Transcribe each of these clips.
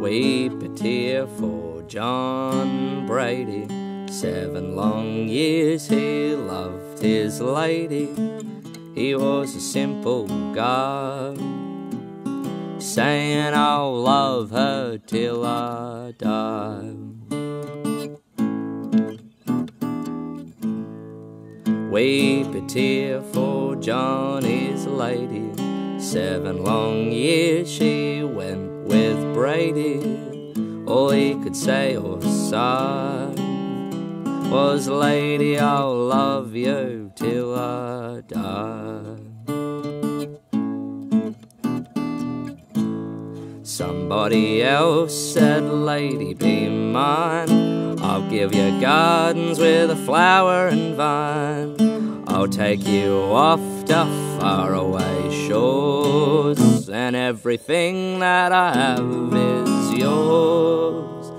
Weep a tear for John Brady. Seven long years he loved his lady. He was a simple guy, saying I'll love her till I die. Weep a tear for Johnny's lady. Seven long years she went Brady. All he could say or sigh was, Lady, I'll love you till I die. Somebody else said, Lady, be mine. I'll give you gardens with a flower and vine. I'll take you off to faraway shores, and everything that I have is yours.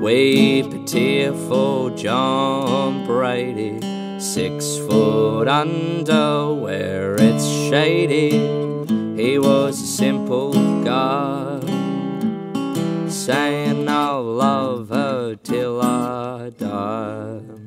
Weep a tear for John Brady, six foot under where it's shady. He was a simple guy, saying I'll love her till I die.